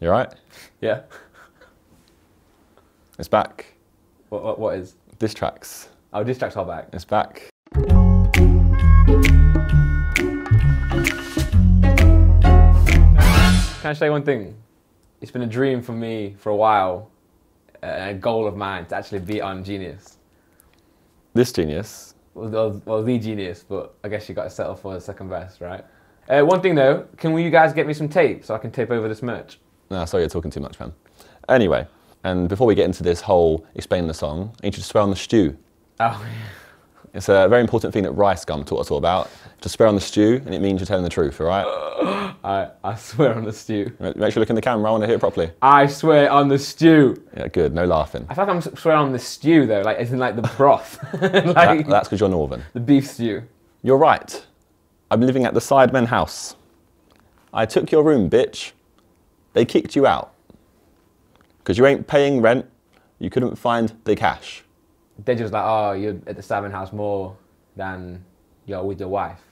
You alright? Yeah. It's back. What, what, what is? Diss tracks. Oh, diss tracks are back. It's back. Can I say one thing? It's been a dream for me for a while, a goal of mine to actually be on Genius. This genius. Well, well, well, the Genius, but I guess you got to settle for the second best, right? Uh, one thing though, can you guys get me some tape so I can tape over this merch? No, sorry, you're talking too much, man. Anyway, and before we get into this whole explaining the song, I need you to swear on the stew. Oh, It's a very important thing that Rice Gum taught us all about. To swear on the stew, and it means you're telling the truth, all right? I, I swear on the stew. Make sure you look in the camera, I want to hear it properly. I swear on the stew. Yeah, good, no laughing. I feel like I'm swearing on the stew though, like as in like the broth, That- that's because you're Northern. the beef stew. You're right. I'm living at the Sidemen house. I took your room, bitch. They kicked you out. Because you ain't paying rent, you couldn't find the cash. Deji was like, "Oh, you're at the Sidemen House more than you're with your wife."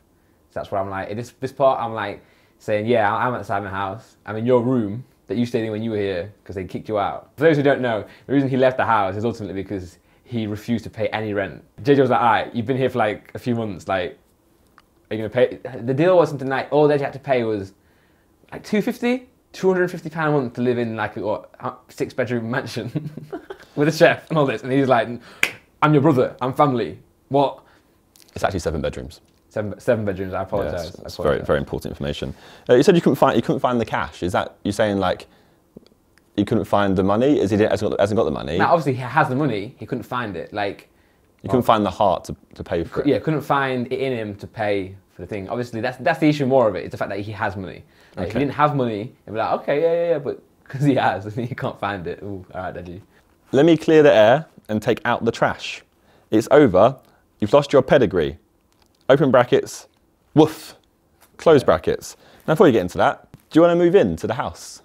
So that's where I'm like, this this part, I'm like saying, "Yeah, I'm at the Sidemen House. I'm in your room that you stayed in when you were here because they kicked you out." For those who don't know, the reason he left the house is ultimately because he refused to pay any rent. JJ was like, "All right, you've been here for like a few months. Like, are you gonna pay?" The deal was something like all that you had to pay was like 250 250 pound a month to live in like a what, six bedroom mansion with a chef and all this and he's like i'm your brother i'm family what It's actually seven bedrooms. seven, seven bedrooms i I it's very, very important information. Uh, you said you couldn't find you couldn't find the cash. Is that you're saying like you couldn't find the money? Is he hasn't got, hasn't got the money? now obviously he has the money he couldn't find it like you couldn't find the heart to, to pay for it. yeah couldn't find it in him to pay for the thing obviously that's that's the issue more of it. it is the fact that he has money like, if he didn't have money he'd be like okay yeah yeah yeah but because he has he can't find it Ooh, all right Deji. Let me clear the air and take out the trash. It's over. You've lost your pedigree. Open brackets. Woof. Close brackets. Now, before you get into that, do you want to move into the house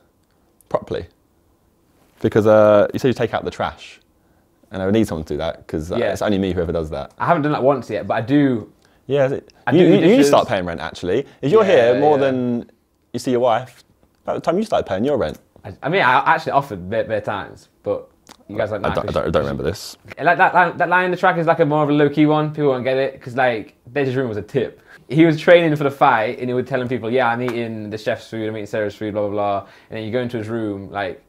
properly? Because uh, you said you take out the trash, and I would need someone to do that because uh, Yeah. it's only me whoever does that. i haven't done that once yet but i do Yeah, is it- I you, you, you need to dishes. start paying rent actually. If you're Yeah, here more yeah. than you see your wife, by the time you start paying your rent, I, I mean, I actually offered bare, bare times, but you guys like, I don't, I don't, I don't remember this. Like that, line, that line in the track is like a more of a low key one. People won't get it because like Deji's room was a tip. He was training for the fight and he was telling people, "Yeah, I'm eating the chef's food. I'm eating Sarah's food, blah blah blah." And then you go into his room, like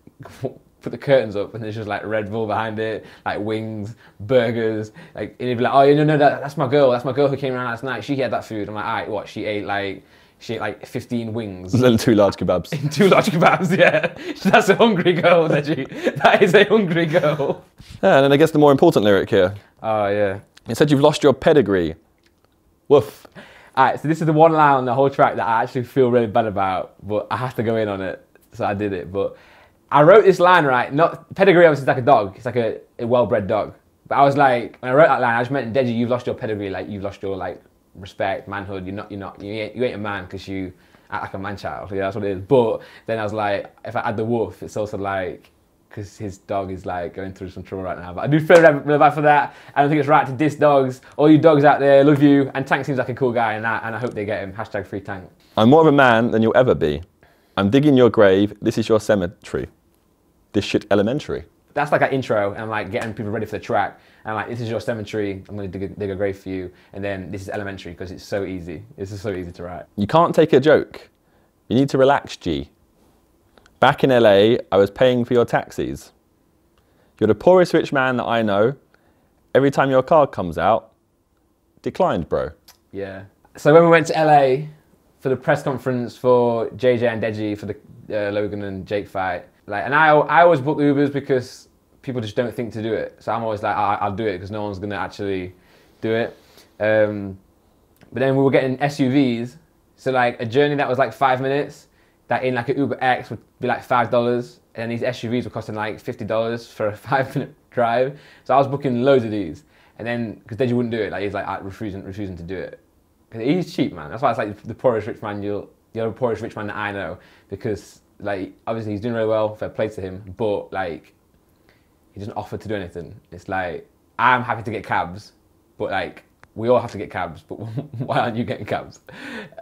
put the curtains up, and there's just like Red Bull behind it, like wings, burgers. Like and he'd be like, "Oh, no, no, that, that's my girl. That's my girl who came around last night. She had that food." I'm like, "Alright, what? She ate like." She ate like 15 wings. Little two large kebabs. Two large kebabs, yeah. That's a hungry girl, Deji. That is a hungry girl. Yeah, and then I guess the more important lyric here. Oh, yeah. It said you've lost your pedigree. Woof. Alright, so this is the one line on the whole track that I actually feel really bad about, but I have to go in on it, so I did it. But I wrote this line right. Not pedigree, obviously, is like a dog. It's like a, a well-bred dog. But I was like, when I wrote that line, I just meant, Deji, you've lost your pedigree. Like you've lost your like respect, manhood. You're not, you're not, you ain't, you ain't a man because you act like a man child. Yeah, that's what it is. But then I was like, if I add the wolf, it's also like. Because his dog is like going through some trouble right now. But I do feel really bad for that. I don't think it's right to diss dogs. All you dogs out there, love you. And Tank seems like a cool guy, and I, and I hope they get him. Hashtag free Tank. I'm more of a man than you'll ever be. I'm digging your grave. This is your cemetery. This shit elementary. That's like an intro, and I'm like getting people ready for the track. And like, this is your cemetery. I'm gonna dig a, dig a grave for you. And then this is elementary because it's so easy. This is so easy to write. You can't take a joke. You need to relax, G. Back in LA, I was paying for your taxis. You're the poorest rich man that I know. Every time your card comes out, declined, bro. Yeah. So when we went to LA for the press conference for JJ and Deji for the uh, Logan and Jake fight, like, and I I always book Ubers because people just don't think to do it. So I'm always like, I, I'll do it because no one's gonna actually do it. Um, but then we were getting SUVs, so like a journey that was like five minutes, that in like an Uber X would be like five dollars, and these SUVs were costing like fifty dollars for a five minute drive. So I was booking loads of these, and then because Deji wouldn't do it, like he's like uh, refusing refusing to do it. He's cheap, man. That's why it's like the poorest rich man you'll you're the poorest rich man that I know because like obviously he's doing really well, fair play to him, but like he doesn't offer to do anything. It's like I'm happy to get cabs, but like we all have to get cabs, but why aren't you getting cabs?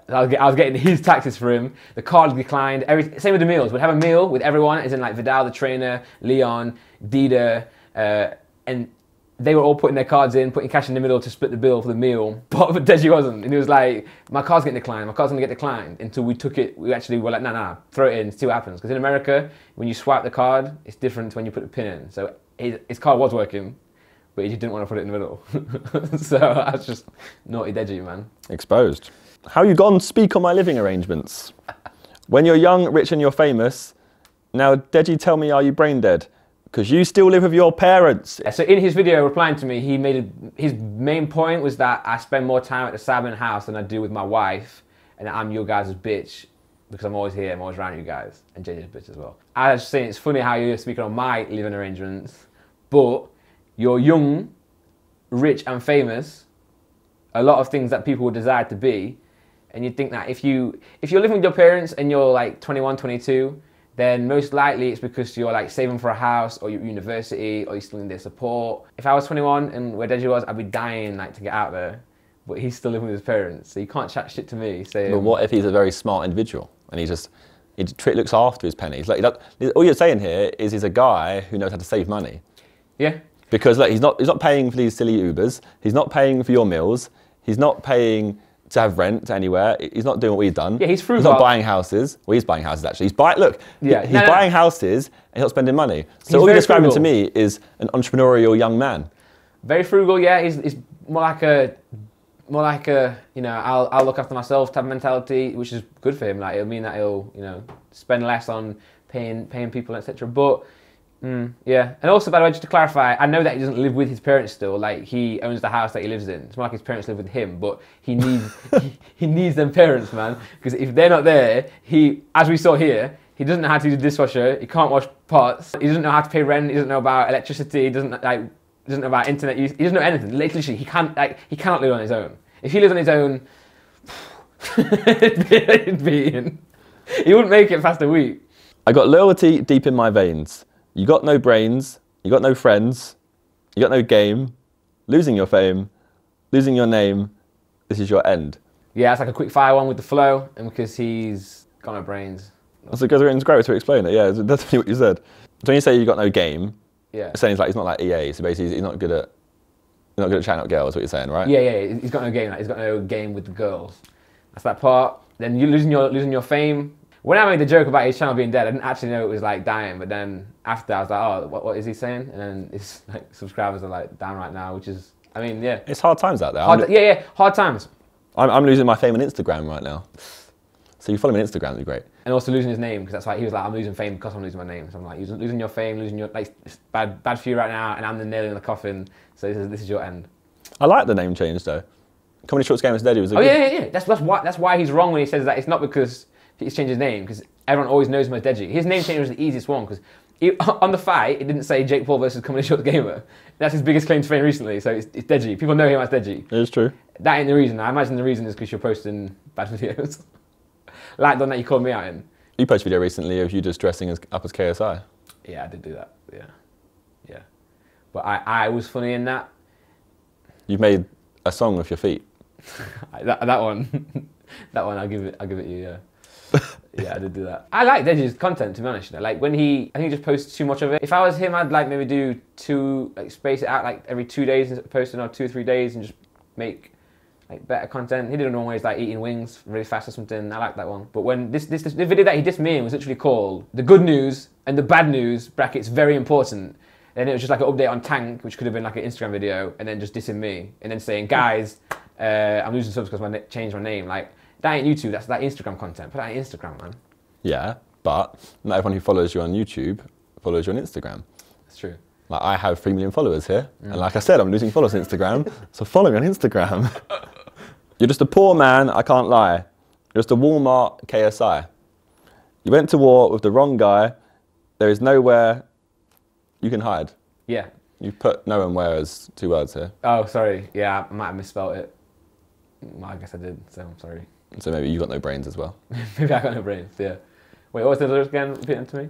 I was, get, I was getting his taxes for him. The card declined. Every, same with the meals. We'd have a meal with everyone, as in like Viddal, the trainer, Leon, Dida, uh, and they were all putting their cards in, putting cash in the middle to split the bill for the meal. But Deji wasn't. And he was like, my card's getting declined, my card's gonna get declined. Until we took it, we actually were like, nah, nah, throw it in, see what happens. Because in America, when you swipe the card, it's different to when you put the pin in. So his, his card was working, but he didn't want to put it in the middle. so I was just naughty Deji, man. Exposed. How you gone speak on my living arrangements? when you're young, rich, and you're famous, now, Deji, tell me, are you brain dead? Because you still live with your parents. So in his video replying to me, he made a, his main point was that I spend more time at the Sidemen house than I do with my wife, and I'm your guys' bitch because I'm always here, I'm always around you guys, and JJ's bitch as well. I was saying it's funny how you're speaking on my living arrangements, but you're young, rich, and famous. A lot of things that people would desire to be, and you think that if you if you're living with your parents and you're like 21, 22 then most likely it's because you're like saving for a house or you're university or you're still in their support. If I was 21 and where Deji was, I'd be dying like to get out there. But he's still living with his parents, so you can't chat shit to me. Saying, But what if he's a very smart individual and he just he looks after his pennies? Like, all you're saying here is he's a guy who knows how to save money. Yeah, Because like, he's not he's not paying for these silly Ubers. He's not paying for your meals. He's not paying to have rent anywhere. He's not doing what we've done. Yeah, he's frugal. He's not buying houses. Well, he's buying houses actually. He's buying. Look, Yeah. he's No, no. buying houses and he's not spending money. So He's all you're describing to me is an entrepreneurial young man. very frugal. Yeah, he's, he's more like a more like a you know I'll I'll look after myself type of mentality, which is good for him. Like it'll mean that he'll you know spend less on paying paying people etc. But mm, yeah, and also by the way, just to clarify, I know that he doesn't live with his parents still. Like he owns the house that he lives in. It's more like his parents live with him, but he needs he, he needs them parents, man. Because if they're not there, he as we saw here. He doesn't know how to use a dishwasher. He can't wash pots. He doesn't know how to pay rent. He doesn't know about electricity. He doesn't like doesn't know about internet use. He doesn't know anything. Literally, he can't like he cannot live on his own. If he lives on his own, it'd be, it'd be in. He wouldn't make it past a week. I got loyalty deep in my veins. You got no brains. You got no friends. You got no game. Losing your fame. Losing your name. This is your end. Yeah, it's like a quick fire one with the flow, and because he's got no brains. That's a good, it's great way to explain it. Yeah, that's definitely what you said. So when you say you got no game, Yeah. you're saying he's like he's not like EA. So basically, he's not good at he's not good at chatting up girls. What you're saying, right? Yeah, yeah. He's got no game. Like, he's got no game with the girls. That's that part. Then you losing your losing your fame. When I made the joke about his channel being dead, I didn't actually know it was like dying. But then after, I was like, oh, what, what is he saying? And then his like subscribers are like down right now, which is, I mean, yeah, It's hard times out there. hard, yeah, yeah, hard times. I'm, I'm losing my fame on Instagram right now. So you follow me on Instagram, that'd be great. And also losing his name because that's why he was like, I'm losing fame because I'm losing my name. So I'm like, you're losing your fame, losing your like bad, bad for you right now, and I'm the nail in the coffin. So this is this is your end. I like the name change though. Comedy Shorts Game is Dead. It was a Oh good, yeah, yeah, yeah. That's that's why that's why he's wrong when he says that. It's not because he's changed his name because everyone always knows him as Deji. His name change was the easiest one because on the fight it didn't say Jake Paul versus Comedy Shorts Gamer. That's his biggest claim to fame recently. So it's, it's Deji. People know him as Deji. It is true. That ain't the reason. I imagine the reason is because you're posting bad videos, like the one that you called me out in. You posted a video recently of you just dressing as, up as KSI. Yeah, I did do that. Yeah, yeah. But I, I was funny in that. You've made a song with your feet. That, that one, that one, I'll give it, I'll give it you. Yeah, yeah, I did do that. I like Deji's content to be honest. You know, like when he, I think he just posts too much of it. If I was him, I'd like maybe do two, like space it out like every two days of posting on two or three days and just make like better content. He did it always like eating wings really fast or something. I like that one. But when this, this, this the video that he dissed me in was literally called "The Good News and the Bad News" brackets very important. And it was just like an update on Tank, which could have been like an Instagram video, and then just dissing me, and then saying, "Guys, uh, I'm losing subs because I changed my name." Like that ain't YouTube. That's that Instagram content. Put that in Instagram, man. Yeah, but not everyone who follows you on YouTube follows you on Instagram. That's true. Like I have three million followers here, mm. and like I said, I'm losing followers on Instagram. so follow me on Instagram. You're just a poor man. I can't lie. You're just a Walmart KSI. You went to war with the wrong guy. There is nowhere you can hide. Yeah. You put no and where as two words here, Oh, sorry. Yeah, I might have misspelled it. I guess I did. So I'm sorry. So maybe you got no brains as well. Maybe I got no brains. Yeah. Wait, what was the lyrics again? Repeat them to me.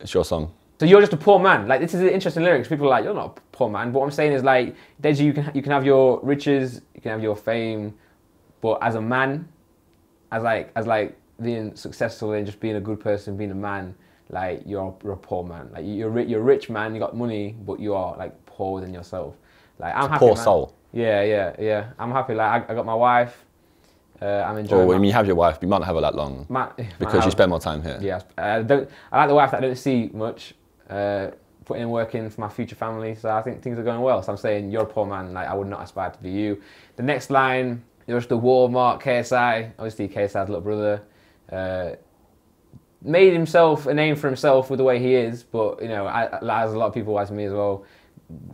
It's your song. So you're just a poor man. Like this is an interesting lyrics. People are like, you're not a poor man. But what I'm saying is like, Deji, you can you can have your riches, you can have your fame, but as a man, as like as like being successful and just being a good person, being a man, like you're, you're a poor man. Like you're ri- you're a rich man, you got money, but you are like poor than yourself. Like I'm happy. Poor man. soul. Yeah, yeah, yeah. I'm happy. Like I, I got my wife. Uh, I'm enjoying. Or my, you have your wife, you might not have her that long because you spend more time here. Yeah, I don't. I like the wife that I don't see much. Uh, putting in work in for my future family, so I think things are going well. So I'm saying you're a poor man. Like I would not aspire to be you. The next line, there's the Walmart KSI. Obviously KSI's little brother. Uh, made himself a name for himself with the way he is, but you know, I, as a lot of people, as me as well,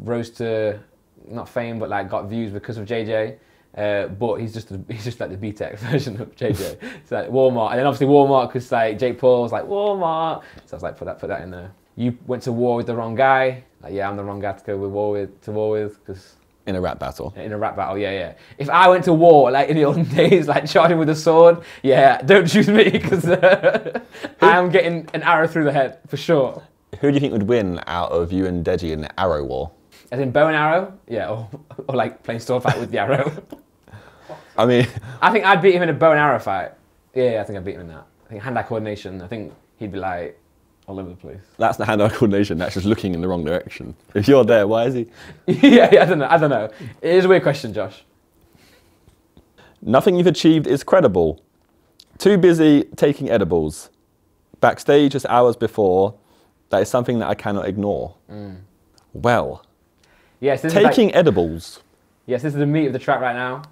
rose to not fame, but like got views because of JJ. Uh, but he's just he's just like the BTEC version of JJ. it's like Walmart, and then obviously Walmart because like Jake Paul was like Walmart, so I was like put that put that in there. You went to war with the wrong guy. Like yeah, I'm the wrong guy to go with war with to war with because In a rap battle. in a rap battle, yeah, yeah. If I went to war like in the olden days, like charging with a sword, yeah, don't choose me because uh, I am getting an arrow through the head for sure. Who do you think would win out of you and Deji in the arrow war? As in bow and arrow, yeah, or, or like playing sword fight with the arrow. I mean, I think I'd beat him in a bow and arrow fight. Yeah, yeah, I think I'd beat him in that. I think hand-eye coordination. I think he'd be like all over the place. that's the hand-eye coordination. That's just looking in the wrong direction. If you're there, why is he? yeah, yeah, I don't know. I don't know. It is a weird question, Josh. Nothing you've achieved is credible. Too busy taking edibles. Backstage just hours before. That is something that I cannot ignore. Mm. Well, Yes, is like- taking edibles. yes, this is the meat of the track right now.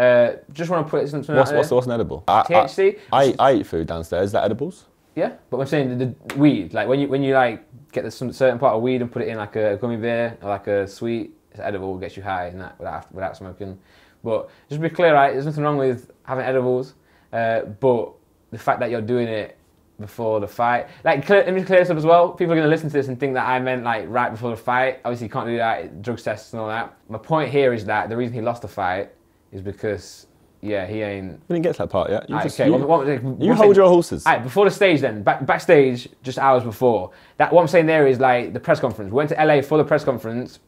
Uh, just want to put something What's, out what's, there. what's an edible? I, I, THC. I, I eat food downstairs. Is that edibles? Yeah, but I'm saying the, the weed, like when you when you like get the, some certain part of weed and put it in like a gummy bear or like a sweet, it's edible, gets you high and that without without smoking. But just to be clear, right? There's nothing wrong with having edibles, uh, but the fact that you're doing it before the fight, like clear, let me clear this up as well. People are gonna listen to this and think that I meant like right before the fight. Obviously, you can't do that. Drug tests and all that. My point here is that the reason he lost the fight is because yeah, he ain't We didn't get to that part yet. You, Alright, just, okay, you, what- what- you what I'm hold your horses. Before the stage then, back, backstage, just hours before. That what I'm saying there is like the press conference. We went to LA for the press conference.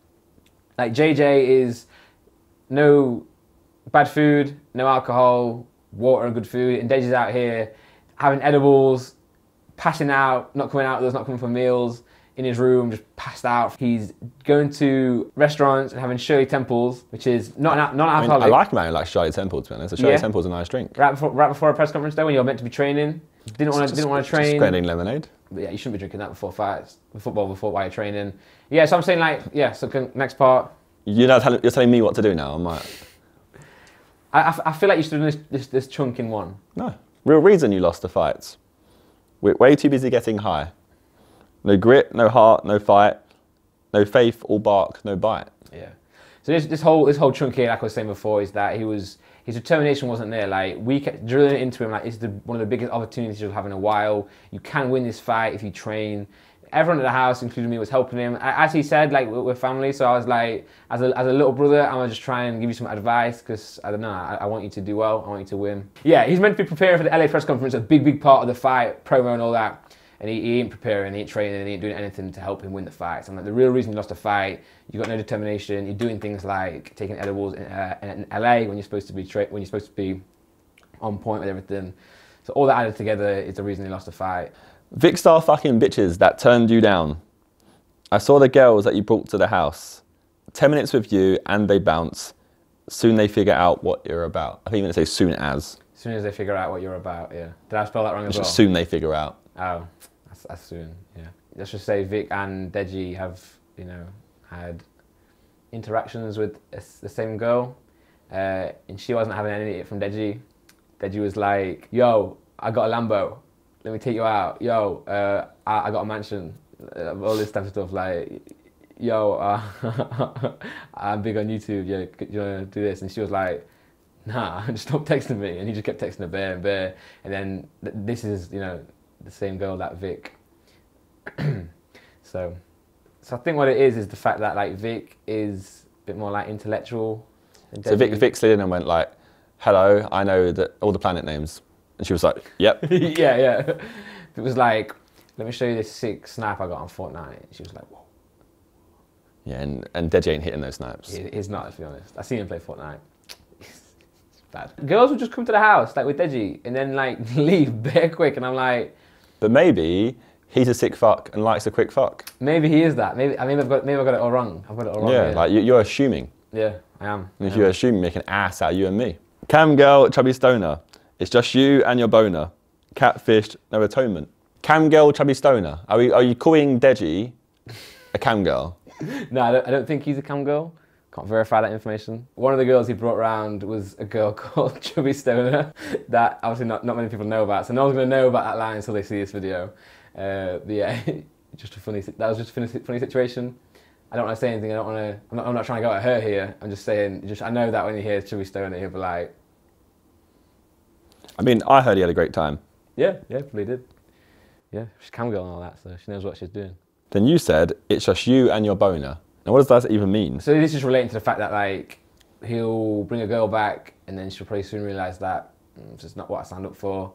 Like JJ is no bad food, no alcohol, water and good food, and Deji's out here having edibles, passing out, not coming out us, not coming for meals, in his room, just passed out. He's going to restaurants and having Shirley Temples, which is not an, not I, mean. I like a man who likes Shirley Temple, to be honest. A Shirley Yeah. Temple's a nice drink. right before right before a press conference though, when you're meant to be training, didn't want to didn't want to Just train. grenadine lemonade. But yeah, you shouldn't be drinking that before fights, football before while you're training. Yeah, so I'm saying like, yeah. So can, next part, You're, telling, you're telling me what to do now. I'm like, I, I, I feel like you should have done this, this this chunk in one. no. Real reason you lost the fights. We're way too busy getting high. No grit, no heart, no fight. No faith, all bark, no bite. Yeah. So this this whole this whole chunk here, like I was saying before, is that he was his determination wasn't there. Like we kept drilling into him. Like it's the one of the biggest opportunities you'll have in a while. You can win this fight if you train. Everyone at the house, including me, was helping him. As he said, like we're we're family. So I was like, as a, as a little brother, I'm gonna just try and give you some advice because I don't know. I, I want you to do well. I want you to win. Yeah, he's meant to be preparing for the LA press conference, a big, big part of the fight, promo and all that. And he, he ain't preparing, he ain't training, he ain't doing anything to help him win the fight. So I'm like, the real reason you lost the fight, you got no determination. You're doing things like taking edibles in, uh, in LA when you're supposed to be tra- when you're supposed to be on point with everything. So all that added together is the reason he lost the fight. Vikkstar fucking bitches that turned you down. I saw the girls that you brought to the house. Ten minutes with you and they bounce. Soon they figure out what you're about. I think even say soon as. Soon as they figure out what you're about, yeah. Did I spell that wrong as well? Soon they figure out. Oh, that's, that's soon. Yeah. Let's just say Vic and Deji have, you know, had interactions with a the same girl, uh, and she wasn't having any from Deji. Deji was like, "Yo, I got a Lambo. Let me take you out. Yo, uh, I, I got a mansion. Uh, all this type of stuff. Like, yo, uh, I'm big on YouTube. Yeah, could you wanna do this?" And she was like. Nah, just stop texting me. And he just kept texting her bear and bear. And then th- this is, you know, the same girl that Vic. so, so I think what it is is the fact that like Vic is a bit more like intellectual. So Vic. Vic slid in and went like, hello, I know that all the planet names. And she was like, yep. yeah, yeah. It was like, Let me show you this sick snap I got on Fortnite. She was like, whoa. Yeah, and, and Deji ain't hitting those snaps. He- He's not, to be honest. I seen him play Fortnite. Bad. Girls would just come to the house, like with Deji, and then like leave very quick. And I'm like, But maybe he's a sick fuck and likes a quick fuck. maybe he is that. Maybe I mean I've got maybe I've got it all wrong. I've got it all wrong. yeah, here. like you, you're assuming. yeah, I am. And if I am. you're assuming, make an ass out of you and me. Cam girl, chubby stoner. It's just you and your boner. Catfished, no atonement. Cam girl, chubby stoner. Are, we, are you calling Deji a cam girl? No, I don't, I don't think he's a cam girl. Can't verify that information. One of the girls he brought round was a girl called Chubby Stoner that obviously not, not many people know about. So no one's going to know about that line until they see this video. Uh, but yeah, just a funny. That was just a funny, funny situation. I don't want to say anything. I don't want to. I'm not, I'm not trying to go at her here. I'm just saying. Just I know that when you hear Chubby Stoner, he'll be like, I mean, I heard he had a great time. yeah, yeah, probably did. Yeah, she's cam girl and all that, so she knows what she's doing. Then you said, it's just you and your boner. Now, what does that even mean? So this is relating to the fact that like he'll bring a girl back and then she'll probably soon realise that mm, this is not what I signed up for.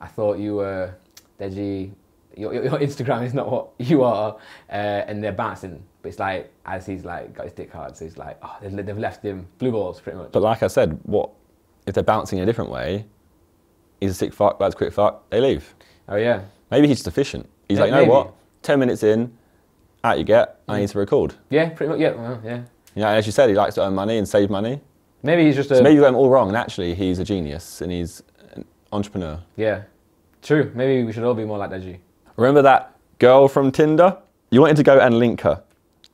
I thought you were Deji. Your, your, your Instagram is not what you are, uh, and they're bouncing. But it's like as he's like got his dick hard, so he's like, oh, they've, they've left him blue balls pretty much. But like I said, what if they're bouncing in a different way? He's a sick fuck, that's a quick fuck, they leave. Oh yeah, Maybe he's deficient. He's Yeah, like, you know maybe. what? 10 minutes in, out you get, I need to record. yeah, pretty much. Yeah, well, yeah. You know, as you said, he likes to earn money and save money. Maybe he's just a So maybe you got him all wrong, and actually he's a genius and he's an entrepreneur. yeah. True. Maybe we should all be more like Deji. Remember that girl from Tinder? You wanted to go and link her.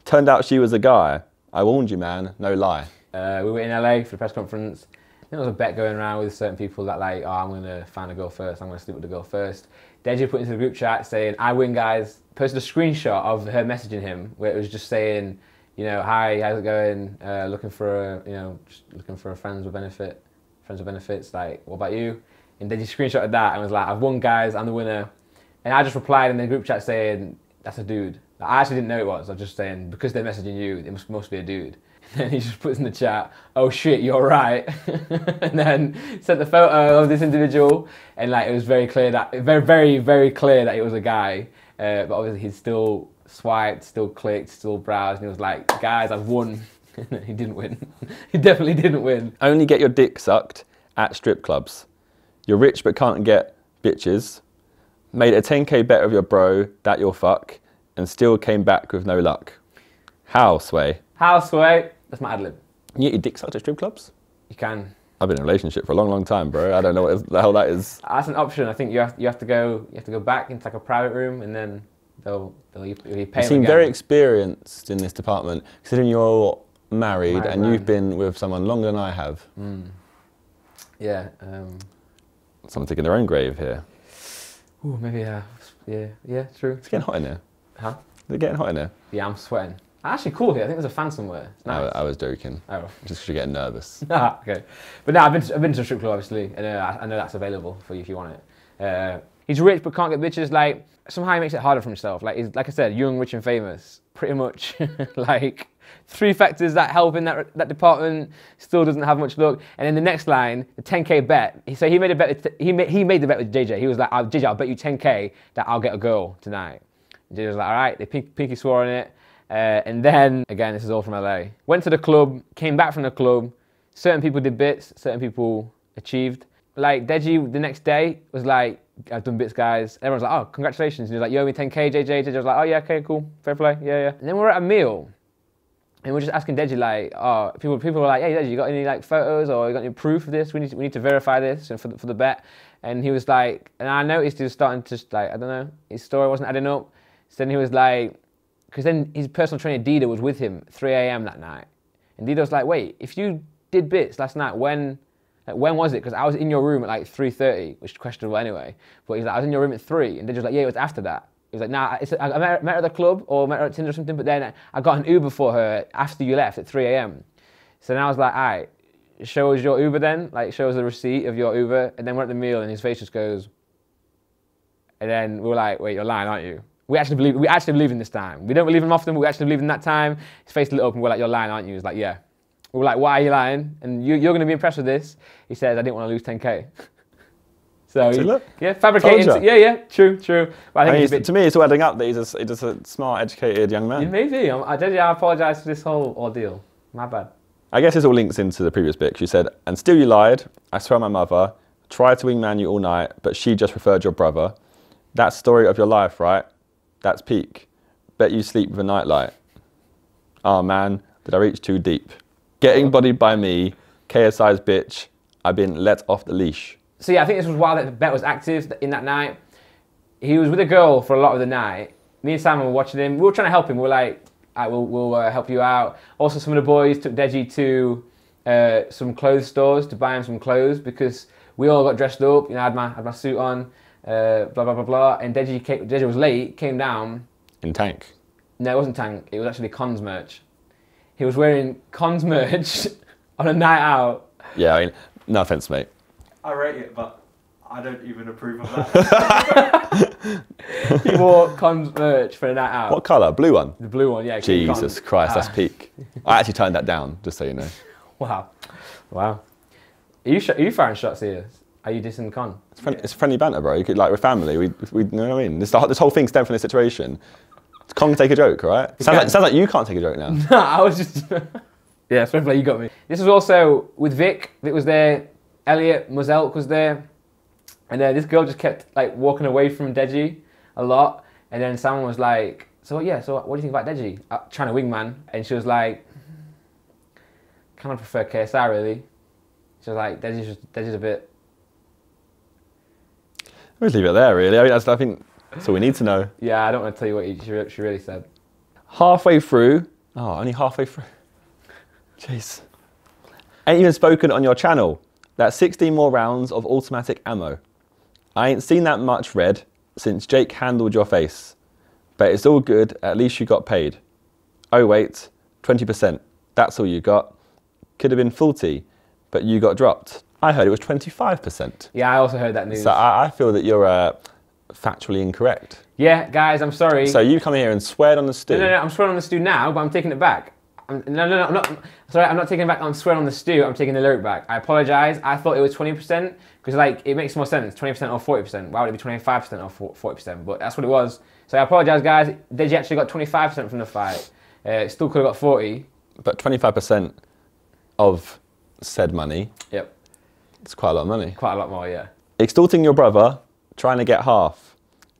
Turned out she was a guy. I warned you, man, no lie. Uh, we were in LA for the press conference. There was a bet going around with certain people that like, oh, I'm gonna find a girl first. I'm gonna sleep with the girl first. Deji put into the group chat saying, "I win, guys." Posted a screenshot of her messaging him where it was just saying, you know, hi, how's it going? Uh, looking for a, you know, just looking for a friends with benefit, friends with benefits. Like, what about you? And Deji screenshotted that and was like, I've won, guys. I'm the winner. And I just replied in the group chat saying, that's a dude. I actually didn't know it was. I was just saying, because they're messaging you, it must, must be a dude. Then he just puts in the chat, oh shit, you're right. and then sent the photo of this individual. And like, it was very clear that, very, very, very clear that it was a guy. Uh, but obviously he'd still swiped, still clicked, still browsed. And he was like, guys, I've won. He didn't win. he definitely didn't win. Only get your dick sucked at strip clubs. You're rich but can't get bitches. Made a 10k bet of your bro that you'll fuck, and still came back with no luck. How, Sway? Houseway, that's my ad lib. You get your dick sucked at strip clubs? You can. I've been in a relationship for a long, long time, bro. I don't know what the hell that is. That's an option. I think you have you have to go you have to go back into like a private room and then they'll they'll you, you pay You seem again. very experienced in this department, considering you're married, Married and man. you've been with someone longer than I have. yeah. Um, Someone taking their own grave here. ooh, maybe yeah yeah yeah true. It's getting hot in here. Huh? It's getting hot in here. Yeah, I'm sweating. Actually, cool here. I think there's a fan somewhere. It's I. I was joking. oh. Just because you're getting nervous. Ah, okay. But no, I've been to, I've been to a strip club obviously, and uh, I, know that's available for you if you want it. Uh, he's rich but can't get bitches. Like somehow he makes it harder for himself. Like he's like I said, young, rich, and famous. Pretty much like three factors that help in that that department. Still doesn't have much luck. And then the next line, the 10k bet. He so he made a bet. With, he made he made the bet with JJ. He was like, I'll, JJ, I'll bet you 10k that I'll get a girl tonight. And JJ was like, all right. They pink, pinky swore on it. Uh, and then again, this is all from LA. Went to the club, came back from the club. Certain people did bits, certain people achieved. Like Deji, the next day was like, "I've done bits, guys." Everyone's like, "Oh, congratulations!" And he was like, "You owe me 10k, JJ." JJ was like, "Oh yeah, okay, cool, fair play, yeah, yeah." And then we we're at a meal, and we're just asking Deji like, "Oh, people, people were like, hey Deji, you got any like photos or you got any proof of this? We need, to, we need to verify this for the, for the bet." And he was like, and I noticed he was starting to like, I don't know, his story wasn't adding up. So then he was like, because then his personal trainer Dida was with him 3 a.m. that night, and Dida was like, "Wait, if you did bits last night, when, like, when was it? Because I was in your room at like 3:30, which is questionable anyway. But he's like, I was in your room at three, and Dida was like, "Yeah, it was after that." He was like, "Nah, I met, her- at the club or met her at Tinder or something, but then I got an Uber for her after you left at 3 a.m." So then I was like, "All right." Show us your Uber then, like show us the receipt of your Uber, and then we're at the meal, and his face just goes, and then we were like, wait, you're lying, aren't you? We actually believe we actually believe in this time. We don't believe him often, but we actually believe in that time. His face lit up and we're like, you're lying, aren't you? He's like, yeah. We were like, why are you lying? And you, you're going to be impressed with this. He says, I didn't want to lose 10K. So he- look. yeah, fabricating. Yeah, yeah, true, true. But I think he's bit to me, it's all adding up that he's a, he's just a smart, educated young man. Yeah, maybe. I'm- I did. I apologise for this whole ordeal. My bad. I guess this all links into the previous bit. She said, and still you lied. I swear my mother. Tried to wingman you all night, but she just preferred your brother. That story of your life, right? That's peak. Bet you sleep with a nightlight. Oh man, did I reach too deep? Getting bodied by me, KSI's bitch. I've been let off the leash. So yeah, I think this was while that Bet was active in that night. He was with a girl for a lot of the night. Me and Simon were watching him. We were trying to help him. We were like, "Alright, we'll, we'll uh, help you out. Also, some of the boys took Deji to uh, some clothes stores to buy him some clothes because we all got dressed up. You know, I had my, had my suit on, uh, blah, blah, blah, blah. And Deji, came, Deji was late, came down. In tank. No, it wasn't Tank. It was actually Cons merch. He was wearing Cons merch on a night out. Yeah, I mean, no offense, mate. I rate it, but I don't even approve of that. He wore Cons merch for a night out. What colour? Blue one. The blue one, yeah. Jesus Cons. Christ, that's Ah, peak. I actually turned that down, just so you know. Wow. Wow. Are you, sh- are you firing shots here? Are you dissing Con? It's, friend, it's friendly banter, bro. You could like with family. We, we you know what I mean. This, whole- this whole thing stemmed from this situation. Kong can take a joke, right? Sounds like, sounds like you can't take a joke now. No, I was just. yeah, sorry, like you got me. This was also with Vic. Vic was there. Elliot Mozelk was there. And then this girl just kept like walking away from Deji a lot. And then someone was like, "So yeah, so what do you think about Deji?" Uh, trying to wingman, and she was like, "Kind of prefer KSI really." She was like, "Deji's just, Deji's a bit." We'll leave it there, really. I, mean, I think that's all we need to know. Yeah, I don't want to tell you what she, she really said. Halfway through. Oh, only halfway through. Jeez. Ain't even spoken on your channel. That's 16 more rounds of automatic ammo. I ain't seen that much red since Jake handled your face. But it's all good, at least you got paid. Oh wait, 20%. That's all you got. Could have been 40, but you got dropped. I heard it was 25%. Yeah, I also heard that news. So I, I feel that you're uh, factually incorrect. yeah, guys, I'm sorry. So you come here and sweared on the stew. No, no, no, I'm swearing on the stew now, but I'm taking it back. I'm, no, no, no, I'm not. Sorry, I'm not taking it back. I'm swearing on the stew. I'm taking the lyric back. I apologize. I thought it was 20% because, like, it makes more sense 20% or 40%. Why would it be 25% or 40%? But that's what it was. So I apologize, guys. Deji actually got 25% from the fight. Uh, still could have got 40. But 25% of said money, Yep, it's quite a lot of money. quite a lot more, yeah. Extorting your brother, trying to get half.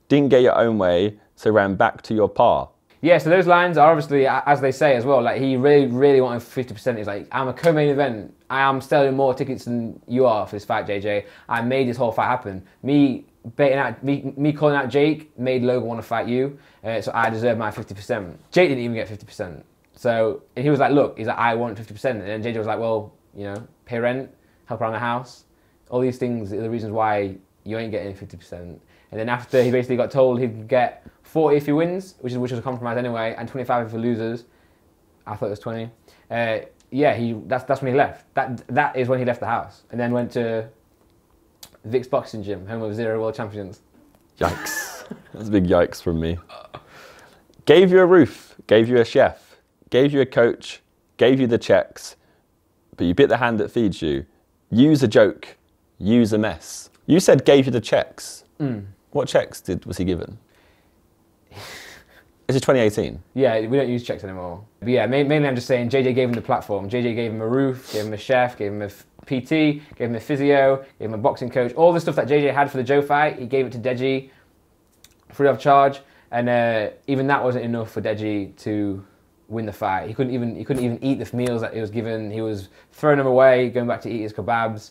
Didn't get your own way, so ran back to your par. Yeah, so those lines are obviously, as they say as well, like he really, really wanted 50%. He's like, I'm a co-main event. I am selling more tickets than you are for this fight, JJ. I made this whole fight happen. Me baiting out, me, me calling out Jake made Logan want to fight you, uh, so I deserve my 50%. Jake didn't even get 50%. So and he was like, look, he's like, I want 50%. And then JJ was like, well, you know, pay rent, help around the house. All these things are the reasons why you ain't getting 50%. And then after he basically got told he'd get 40 if he wins, which is which was a compromise anyway, and 25 if he loses. I thought it was 20. Uh, yeah, he that's that's when he left. That that is when he left the house, and then went to Vic's boxing gym, home of zero world champions. Yikes. That's a big yikes from me. Gave you a roof, gave you a chef, gave you a coach, gave you the checks, but you bit the hand that feeds you. Use a joke, use a mess. You said gave you the checks. What checks did was he given? Is 2018. Yeah, we don't use checks anymore. But yeah, ma- mainly I'm just saying JJ gave him the platform. JJ gave him a roof, gave him a chef, gave him a PT, gave him a physio, gave him a boxing coach. All the stuff that JJ had for the Joe fight, he gave it to Deji free of charge. And uh, even that wasn't enough for Deji to win the fight. He couldn't even he couldn't even eat the meals that he was given. He was throwing them away, going back to eat his kebabs.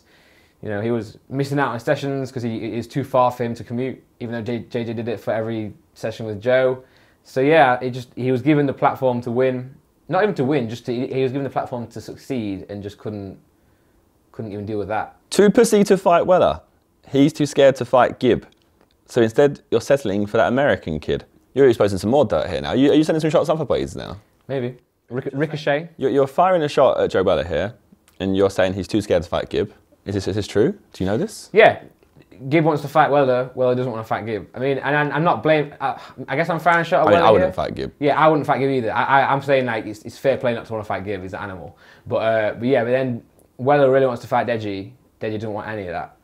You know, he was missing out on sessions because he it is too far for him to commute. Even though JJ did it for every session with Joe. So yeah, it just he was given the platform to win. Not even to win, just to, he was given the platform to succeed, and just couldn't couldn't even deal with that. Too pussy to fight Weller. He's too scared to fight Gib. So instead, you're settling for that American kid. You're exposing some more dirt here now. You, are you sending some shots up for blades now? Maybe Ric- ricochet. You're, you're firing a shot at Joe Weller here, and you're saying he's too scared to fight Gib. Is this, is this true? Do you know this? Yeah, Gib wants to fight Weller. Weller doesn't want to fight Gib. I mean, and I'm, I'm not blame. Uh, I guess I'm firing a shot at I mean, Weller I wouldn't here. fight Gib. Yeah, I wouldn't fight Gib either. I, I, I'm saying like it's, it's fair play not to want to fight Gib. He's an animal. But uh, but yeah, but then Weller really wants to fight Deji. Deji doesn't want any of that.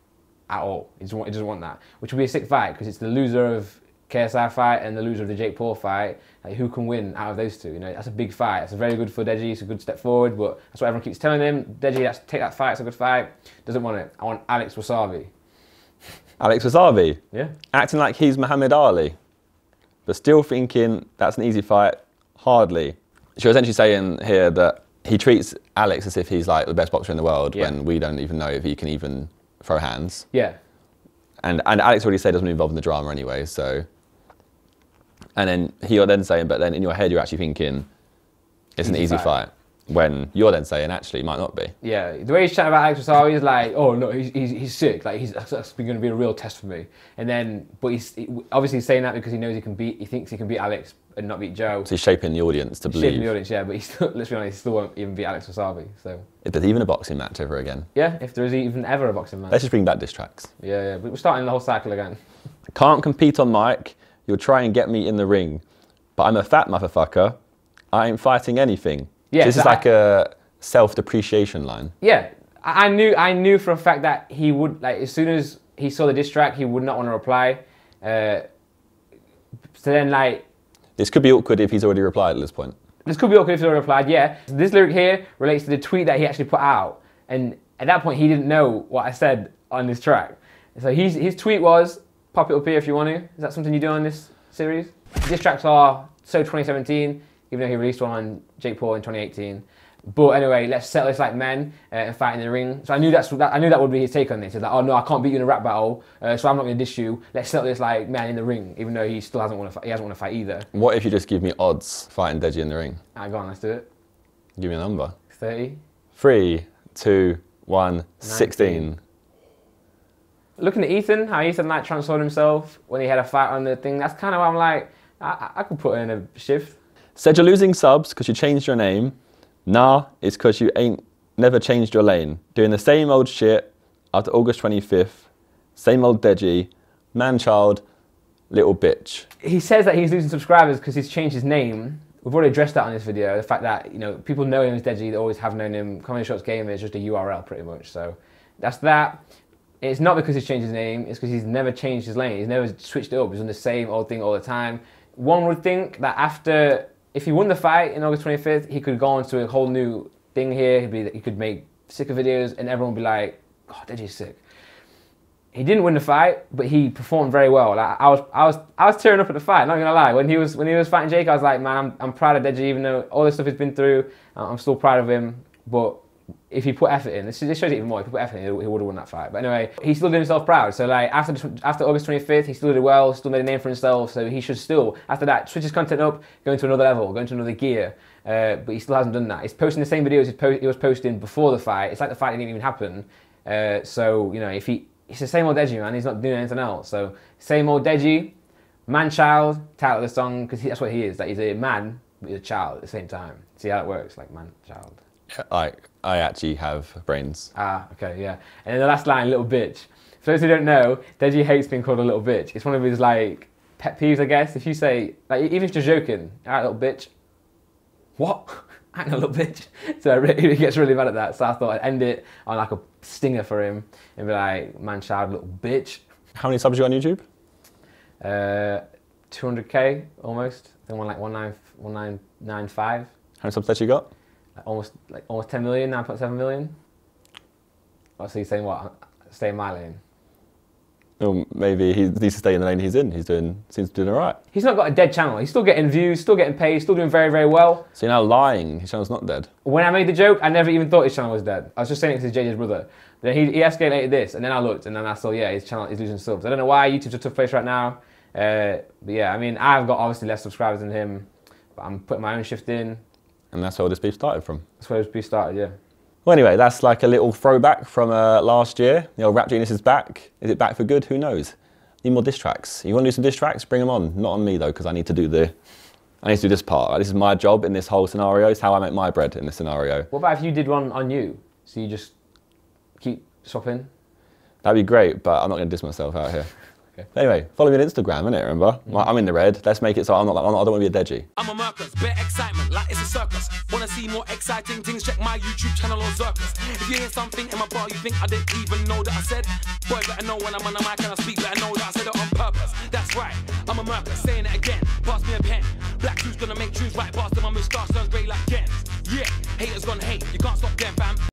at all. He doesn't want, he doesn't want that, which would be a sick fight because it's the loser of KSI fight and the loser of the Jake Paul fight. Like, who can win out of those two? You know, that's a big fight. It's a very good for Deji. It's a good step forward, but that's what everyone keeps telling him. Deji, that's, take that fight. It's a good fight. Doesn't want it. I want Alex Wasabi. Alex Wasabi, Yeah. acting like he's Muhammad Ali, but still thinking that's an easy fight. Hardly. She was essentially saying here that he treats Alex as if he's like the best boxer in the world Yeah. when we don't even know if he can even throw hands. Yeah. And and Alex already said doesn't involved in the drama anyway, so. And then he then saying, but then in your head you're actually thinking it's an Easy easy fight. fight. When you're then saying actually it might not be. Yeah, the way he's chatting about Alex Wasabi is like, oh no, he's, he's, he's sick. Like he's that's, going to be a real test for me. And then, but he's he, obviously he's saying that because he knows he can beat. He thinks he can beat Alex and not beat Joe. So he's shaping the audience to Shaping believe the audience, yeah. But he still, let's be honest, he still won't even beat Alex Wasabi. So if there's even a boxing match ever again. yeah, if there is even ever a boxing match. Let's just bring back diss tracks. Yeah, yeah. We're starting the whole cycle again. Can't compete on mic. You'll try and get me in the ring, but I'm a fat motherfucker. I ain't fighting anything. Yeah, this so is like a self-depreciation line. Yeah, I knew I knew for a fact that he would like as soon as he saw the diss track, he would not want to reply. Uh, so then like This could be awkward if he's already replied at this point. This could be awkward if he's already replied, yeah. This lyric here relates to the tweet that he actually put out. And at that point, he didn't know what I said on this track. So his, his tweet was, pop it up here if you want to. Is that something you do on this series? Diss tracks are so 2017, even though he released one on Jake Paul in 2018. But anyway, let's settle this like men uh, and fight in the ring. So I knew that's that, I knew that would be his take on this. He's like, oh no, I can't beat you in a rap battle, uh, so I'm not going to diss you. Let's settle this like man in the ring, even though he still hasn't want to. He hasn't want to fight either. What if you just give me odds fighting Deji in the ring? Alright, go on, let's do it. Give me a number. 30. Three, two, one, 16. Looking at Ethan, how Ethan like transformed himself when he had a fight on the thing. That's kind of why I'm like, I, I- could put in a shift. Said you're losing subs because you changed your name. Nah, it's because you ain't never changed your lane. Doing the same old shit after August 25th. Same old Deji. Man child, little bitch. He says that he's losing subscribers because he's changed his name. We've already addressed that on this video. The fact that you know people know him as Deji, they always have known him. Comedy Shorts Gamer is just a URL pretty much. So that's that. It's not because he's changed his name. It's because he's never changed his lane. He's never switched it up. He's done the same old thing all the time. One would think that after, if he won the fight in August 25th, he could go on to a whole new thing here. He'd be, he could make sicker videos, and everyone would be like, "Oh, Deji's sick." He didn't win the fight, but he performed very well. Like, I was, I was, I was tearing up at the fight. Not gonna lie. When he was, when he was fighting Jake, I was like, man, I'm, I'm proud of Deji, even though all this stuff he's been through. I'm still proud of him. But if he put effort in, this, shows it even more. If he put effort in, he would have won that fight. But anyway, he still did himself proud. So like after after August 25th, he still did well, still made a name for himself. So he should still after that switch his content up, go into another level, go into another gear. Uh, but he still hasn't done that. He's posting the same videos he, po- he was posting before the fight. It's like the fight didn't even happen. Uh, so you know if he, it's the same old Deji man. He's not doing anything else. So same old Deji, man child. Title of the song because that's what he is. That he's a man but he's a child at the same time. See how it works? Like man child. Like, I actually have brains. Ah, okay, yeah. And then the last line, little bitch. For those who don't know, Deji hates being called a little bitch. It's one of his like pet peeves, I guess. If you say like even if you're joking, all right, little bitch. What? I ain't a little bitch. So he gets really mad at that. So I thought I'd end it on like a stinger for him and be like, man, child, little bitch. How many subs you got on YouTube? Uh, 200k almost. I think one like 19, 1995. How many subs that you got? Like almost like almost 10 million, 9.7 million. Oh, so you're saying what? Stay in my lane. Or maybe he needs to stay in the lane he's in. He's doing, seems to be doing all right. He's not got a dead channel. He's still getting views, still getting paid, still doing very, very well. So you're now lying. His channel's not dead. When I made the joke, I never even thought his channel was dead. I was just saying it he's JJ's brother. Then he, he escalated this, and then I looked, and then I saw, yeah, his channel is losing subs. I don't know why YouTube's a tough place right now. Uh, but yeah, I mean, I've got obviously less subscribers than him, but I'm putting my own shift in. And that's where this beef started from. That's where this beef started, yeah. Well, anyway, that's like a little throwback from uh, last year. The old Rap Genius is back. Is it back for good? Who knows? Need more diss tracks. You want to do some diss tracks? Bring them on. Not on me though, because I need to do the. I need to do this part. This is my job in this whole scenario. It's how I make my bread in this scenario. What about if you did one on you? So you just keep swapping? That'd be great, but I'm not going to diss myself out here. Okay. Anyway, follow me on Instagram, innit? Remember? Mm-hmm. I'm in the red. Let's make it so I'm not. I'm not I don't want to be a deadgy. I'm a Mercus, bare excitement, like it's a circus. Wanna see more exciting things? Check my YouTube channel or Circus. If you hear something in my bar you think I didn't even know that I said, boy, better know when I'm on the mic and I speak, better know that I said it on purpose. That's right, I'm a Mercus, saying it again. Pass me a pen. Black Q's gonna make tunes right past my moustache turns grey like Ken. Yeah, haters gonna hate, you can't stop them, fam.